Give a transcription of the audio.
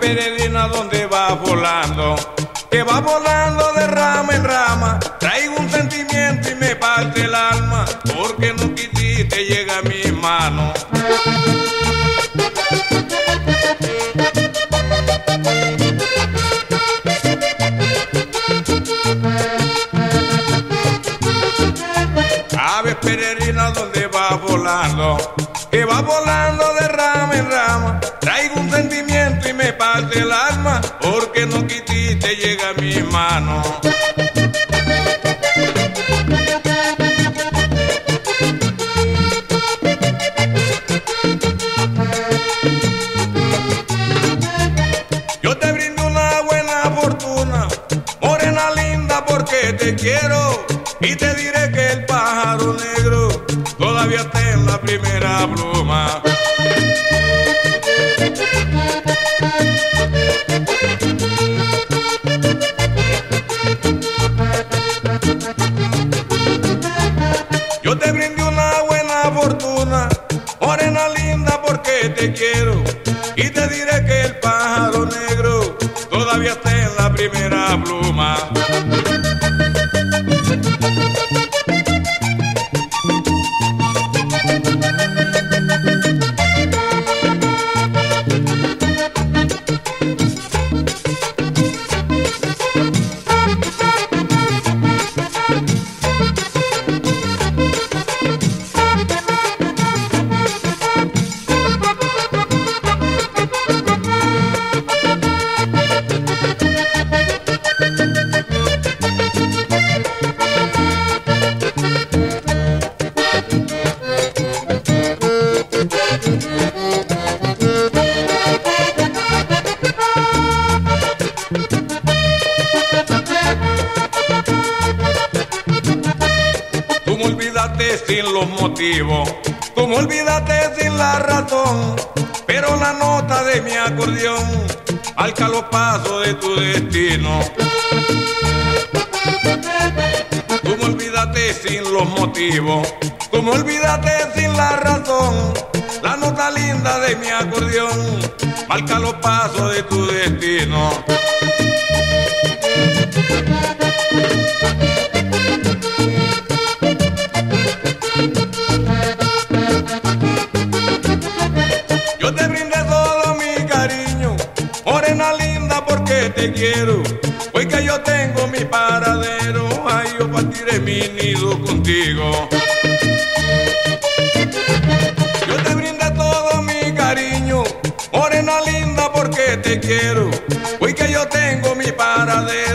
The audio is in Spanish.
Peregrina, ¿dónde todavía está en la primera pluma. Morena linda, porque te quiero. Y te diré que el pájaro negro todavía está en la primera pluma. Sin los motivos, tú me olvidaste sin la razón, pero la nota de mi acordeón marca los pasos de tu destino. Tú me olvidaste sin los motivos, tú me olvidaste sin la razón, la nota linda de mi acordeón marca los pasos de tu destino. Te quiero. Hoy que yo tengo mi paradero, ay, yo partiré mi nido contigo. Yo te brindé todo mi cariño, morena linda, porque te quiero. Hoy que yo tengo mi paradero,